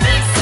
big